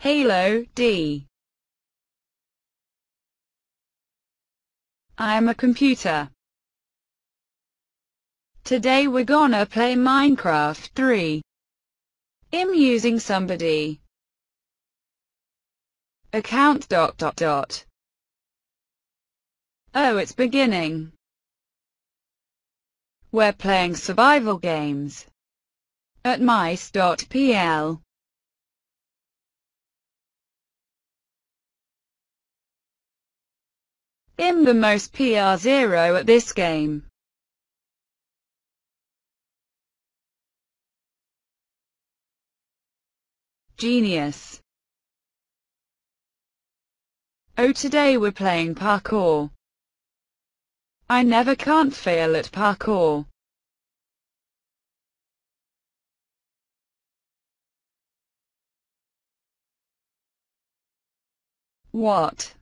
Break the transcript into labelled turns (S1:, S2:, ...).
S1: Halo, D. I am a computer. Today we're gonna play Minecraft 3. I'm using somebody. Account dot dot dot. Oh, it's beginning. We're playing survival games. At mice.pl. I'm the most PR0 at this game. Genius. Oh today we're playing parkour. I never can't fail at parkour. What?